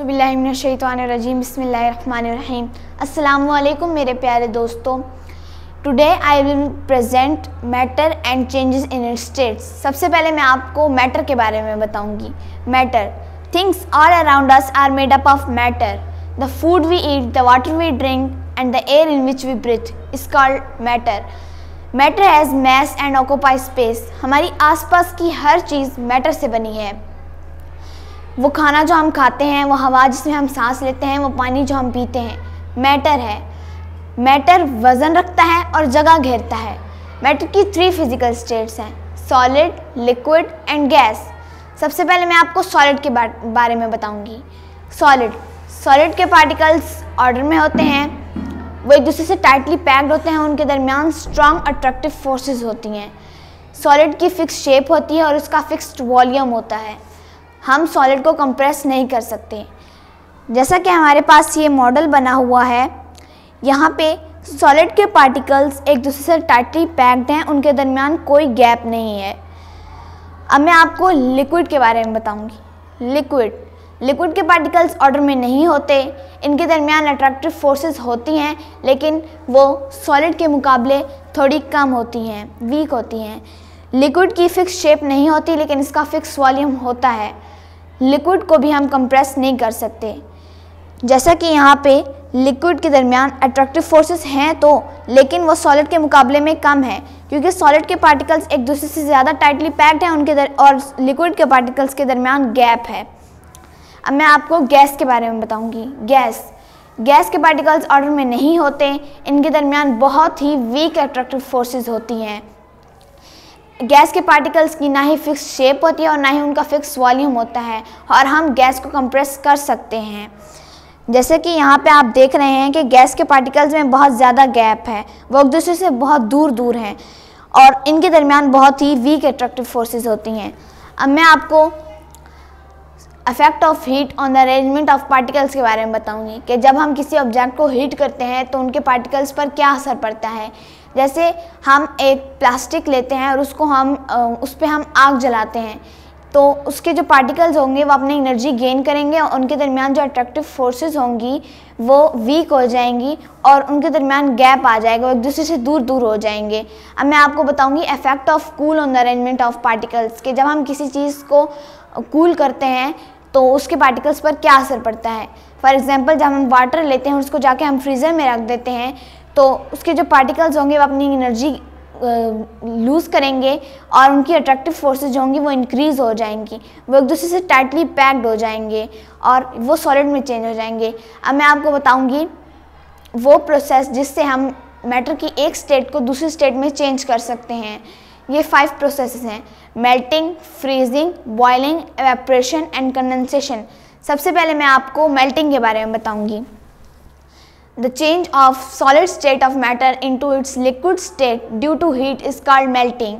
रजीम बसमीम अस्सलाम मेरे प्यारे दोस्तों। Today I will present matter and changes in states सबसे पहले मैं आपको मैटर के बारे में बताऊँगी। Matter things all around us are made up of matter the food we eat the water we drink and the air in which we breathe is called matter matter has mass and occupy space हमारी आसपास की हर चीज़ matter से बनी है। वो खाना जो हम खाते हैं, वो हवा जिसमें हम सांस लेते हैं, वो पानी जो हम पीते हैं, मैटर है। मैटर वज़न रखता है और जगह घेरता है। मैटर की थ्री फ़िज़िकल स्टेट्स हैं सॉलिड लिक्विड एंड गैस सबसे पहले मैं आपको सॉलिड के बारे में बताऊँगी। सॉलिड सॉलिड के पार्टिकल्स ऑर्डर में होते हैं। वो एक दूसरे से टाइटली पैक्ड होते हैं, उनके दरमियान स्ट्रॉन्ग अट्रैक्टिव फोर्सेस होती हैं। सॉलिड की फिक्स शेप होती है और उसका फिक्स्ड वॉल्यूम होता है। हम सॉलिड को कंप्रेस नहीं कर सकते। जैसा कि हमारे पास ये मॉडल बना हुआ है, यहाँ पे सॉलिड के पार्टिकल्स एक दूसरे से टाइटली पैक्ड हैं, उनके दरमियान कोई गैप नहीं है। अब मैं आपको लिक्विड के बारे में बताऊँगी। लिक्विड लिक्विड के पार्टिकल्स ऑर्डर में नहीं होते, इनके दरमियान अट्रैक्टिव फोर्सेस होती हैं, लेकिन वो सॉलिड के मुकाबले थोड़ी कम होती हैं वीक होती हैं। लिक्विड की फ़िक्स शेप नहीं होती, लेकिन इसका फ़िक्स वॉल्यूम होता है। लिक्विड को भी हम कंप्रेस नहीं कर सकते। जैसा कि यहाँ पे लिक्विड के दरमियान अट्रैक्टिव फोर्सेस हैं तो लेकिन वो सॉलिड के मुकाबले में कम है, क्योंकि सॉलिड के पार्टिकल्स एक दूसरे से ज़्यादा टाइटली पैक्ड हैं, उनके दर, और लिक्विड के पार्टिकल्स के दरमियान गैप है। अब मैं आपको गैस के बारे में बताऊँगी। गैस गैस के पार्टिकल्स ऑर्डर में नहीं होते, इनके दरमियान बहुत ही वीक अट्रैक्टिव फोर्सेस होती हैं। गैस के पार्टिकल्स की ना ही फिक्स शेप होती है और ना ही उनका फिक्स वॉल्यूम होता है और हम गैस को कंप्रेस कर सकते हैं। जैसे कि यहाँ पे आप देख रहे हैं कि गैस के पार्टिकल्स में बहुत ज़्यादा गैप है, वो एक दूसरे से बहुत दूर दूर हैं और इनके दरमियान बहुत ही वीक एट्रैक्टिव फोर्सेस होती हैं। अब मैं आपको affect of heat on the arrangement of particles के बारे में बताऊँगी कि जब हम किसी ऑब्जेक्ट को हीट करते हैं तो उनके पार्टिकल्स पर क्या असर पड़ता है। जैसे हम एक प्लास्टिक लेते हैं और उसको हम उस पर हम आग जलाते हैं तो उसके जो पार्टिकल्स होंगे वो अपनी एनर्जी गेन करेंगे और उनके दरमियान जो अट्रैक्टिव फोर्सेस होंगी वो वीक हो जाएँगी और उनके दरमियान गैप आ जाएगा वो एक दूसरे से दूर दूर हो जाएँगे। अब मैं आपको बताऊँगी effect of cool on the arrangement of particles के जब हम किसी चीज़ को कूल करते हैं तो उसके पार्टिकल्स पर क्या असर पड़ता है? फॉर एग्ज़ाम्पल जब हम वाटर लेते हैं उसको जाके हम फ्रीज़र में रख देते हैं तो उसके जो पार्टिकल्स होंगे, वो अपनी एनर्जी लूज़ करेंगे और उनकी अट्रैक्टिव फोर्सेज होंगी, वो इंक्रीज़ हो जाएँगी। वो एक दूसरे से टाइटली पैक्ड हो जाएँगे और वो सॉलिड में चेंज हो जाएँगे। अब मैं आपको बताऊँगी, वो प्रोसेस जिससे हम मैटर की एक स्टेट को दूसरी स्टेट में चेंज कर सकते हैं। ये फाइव प्रोसेस हैं। Melting freezing boiling evaporation and condensation सबसे पहले मैं आपको मेल्टिंग के बारे में बताऊँगी। The change of solid state of matter into its liquid state due to heat is called melting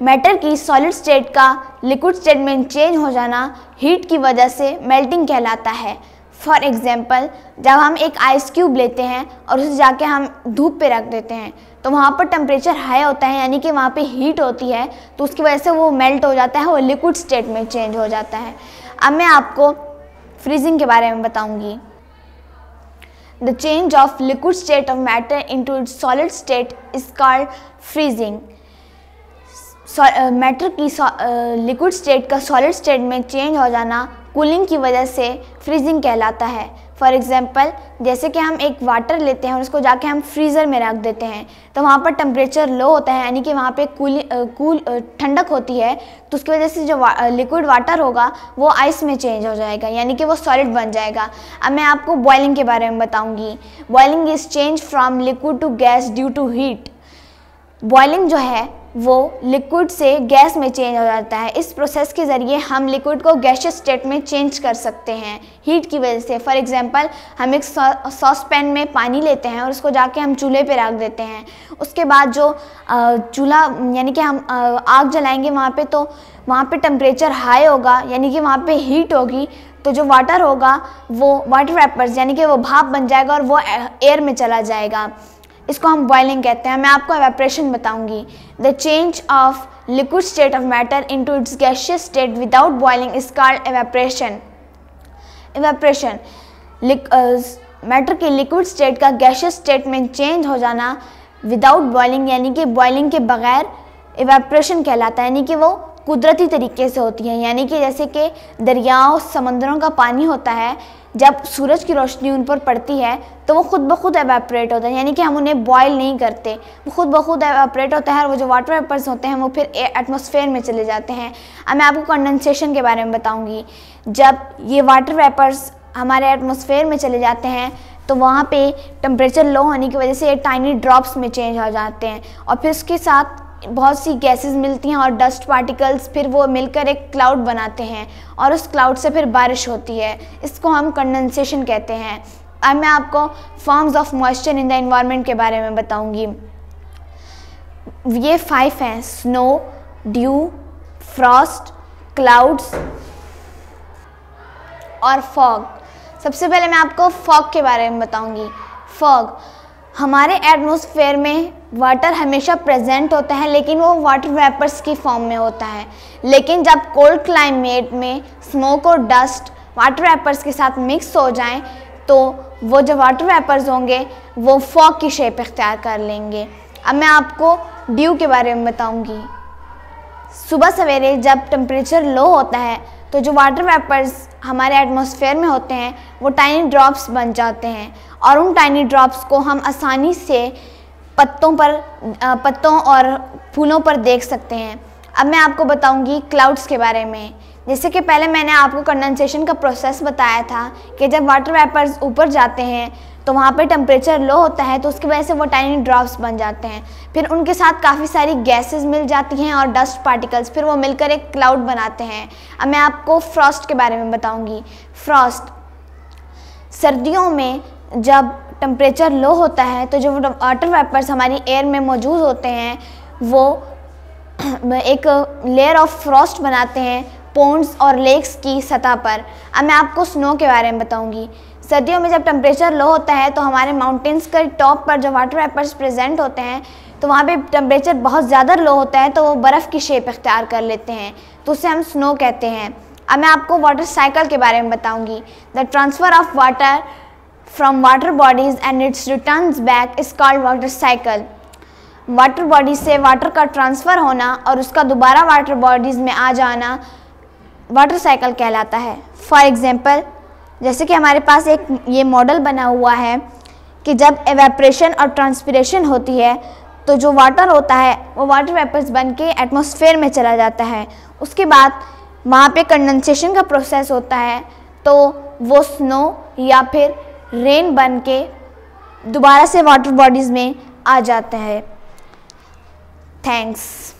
matter की सॉलिड स्टेट का लिक्विड स्टेट में चेंज हो जाना हीट की वजह से मेल्टिंग कहलाता है. फॉर एग्ज़ाम्पल जब हम एक आइस क्यूब लेते हैं और उसे जाके हम धूप पे रख देते हैं तो वहाँ पर टेम्परेचर हाई होता है, यानी कि वहाँ पे हीट होती है तो उसकी वजह से वो मेल्ट हो जाता है वो लिक्विड स्टेट में चेंज हो जाता है. अब मैं आपको फ्रीजिंग के बारे में बताऊँगी. The change of liquid state of matter into its solid state is called freezing matter की लिक्विड स्टेट का सॉलिड स्टेट में चेंज हो जाना कूलिंग की वजह से फ्रीजिंग कहलाता है। फॉर एग्ज़ाम्पल जैसे कि हम एक वाटर लेते हैं और उसको जाके हम फ्रीज़र में रख देते हैं तो वहाँ पर टेम्परेचर लो होता है, यानी कि वहाँ पे कूल कूल ठंडक होती है तो उसकी वजह से जो लिक्विड वाटर होगा, वो आइस में चेंज हो जाएगा, यानी कि वो सॉलिड बन जाएगा। अब मैं आपको बॉइलिंग के बारे में बताऊँगी। Boiling is change from liquid to gas due to heat boiling जो है वो लिक्विड से गैस में चेंज हो जाता है। इस प्रोसेस के ज़रिए हम लिक्विड को गैशियस स्टेट में चेंज कर सकते हैं। हीट की वजह से। फॉर एग्जांपल हम एक सॉस पैन में पानी लेते हैं और उसको जाके हम चूल्हे पे रख देते हैं। उसके बाद जो चूल्हा, यानी कि हम आग जलाएँगे वहाँ पे तो वहाँ पे टेम्परेचर हाई होगा, यानी कि वहाँ पे हीट होगी तो जो वाटर होगा, वो वाटर वेपर्स यानी कि वो भाप बन जाएगा और वो एयर में चला जाएगा। इसको हम बॉइलिंग कहते हैं। मैं आपको एवेपरेशन बताऊँगी। The change of liquid state of matter into its gaseous state without boiling is called evaporation evaporation matter के लिक्विड स्टेट का गैशियस स्टेट में चेंज हो जाना विदाउट बॉइलिंग यानी कि बॉइलिंग के बगैर एवेपरेशन कहलाता है। यानी कि वो कुदरती तरीके से होती है। यानी कि जैसे कि दरियाओं, समंदरों का पानी होता है जब सूरज की रोशनी उन पर पड़ती है तो वो खुद ब खुद एवेपरेट होता है, यानी कि हम उन्हें बॉयल नहीं करते। वो खुद ब खुद एवेपरेट होता है और वो जो वाटर वेपर्स होते हैं, वो फिर एटमोसफेयर में चले जाते हैं। अब मैं आपको कंडेंसेशन के बारे में बताऊँगी। जब ये वाटर वेपर्स हमारे एटमोसफेयर में चले जाते हैं तो वहाँ पे टेम्परेचर लो होने की वजह से ये टाइनी ड्रॉप्स में चेंज हो जाते हैं। और फिर उसके साथ बहुत सी गैसेस मिलती हैं और डस्ट पार्टिकल्स फिर वो मिलकर एक क्लाउड बनाते हैं और उस क्लाउड से फिर बारिश होती है। इसको हम कंडेंसेशन कहते हैं। अब मैं आपको forms of moisture in the environment के बारे में बताऊँगी। ये फाइव हैं स्नो ड्यू फ्रॉस्ट क्लाउड्स और फॉग सबसे पहले मैं आपको फॉग के बारे में बताऊँगी। फॉग हमारे एटमॉस्फेयर में वाटर हमेशा प्रेजेंट होता है, लेकिन वो वाटर वेपर्स की फॉर्म में होता है। लेकिन जब कोल्ड क्लाइमेट में स्मोक और डस्ट वाटर वेपर्स के साथ मिक्स हो जाएँ तो वो जो वाटर वेपर्स होंगे, वो फॉग की शेप इख्तियार कर लेंगे। अब मैं आपको ड्यू के बारे में बताऊँगी। सुबह सवेरे जब टेम्परेचर लो होता है तो जो वाटर वेपर्स हमारे एटमॉस्फेयर में होते हैं, वो टाइनी ड्रॉप्स बन जाते हैं। और उन टाइनी ड्रॉप्स को हम आसानी से पत्तों पर पत्तों और फूलों पर देख सकते हैं। अब मैं आपको बताऊँगी क्लाउड्स के बारे में। जैसे कि पहले मैंने आपको कंडेंसेशन का प्रोसेस बताया था कि जब वाटर वेपर्स ऊपर जाते हैं तो वहाँ पे टेम्परेचर लो होता है तो उसकी वजह से वो टाइनी ड्रॉप्स बन जाते हैं। फिर उनके साथ काफ़ी सारी गैसेस मिल जाती हैं और डस्ट पार्टिकल्स फिर वो मिलकर एक क्लाउड बनाते हैं। अब मैं आपको फ्रॉस्ट के बारे में बताऊँगी। फ्रॉस्ट सर्दियों में जब टेम्परेचर लो होता है तो जो वाटर वेपर्स हमारी एयर में मौजूद होते हैं, वो एक लेयर ऑफ़ फ्रॉस्ट बनाते हैं पोन्स और लेक्स की सतह पर। अब मैं आपको स्नो के बारे में बताऊँगी। सर्दियों में जब टेम्परेचर लो होता है तो हमारे माउंटेन्स के टॉप पर जो वाटर वेपर्स प्रेजेंट होते हैं तो वहाँ पे टेम्परेचर बहुत ज़्यादा लो होता है तो वो बर्फ़ की शेप इख्तियार कर लेते हैं। तो उसे हम स्नो कहते हैं। अब मैं आपको वाटर साइकिल के बारे में बताऊँगी। The transfer of water from water bodies and its returns back is called water cycle. Water body से वाटर का ट्रांसफ़र होना और उसका दोबारा वाटर बॉडीज़ में आ जाना वाटर साइकिल कहलाता है फॉर एग्ज़ाम्पल जैसे कि हमारे पास एक ये मॉडल बना हुआ है कि जब एवेपरेशन और ट्रांसपीरेशन होती है तो जो वाटर होता है, वो वाटर वेपर्स बन के एटमोसफेयर में चला जाता है उसके बाद वहाँ पे कंडेंसेशन का प्रोसेस होता है तो वो स्नो या फिर रेन बन के दोबारा से वाटर बॉडीज़ में आ जाता है। थैंक्स।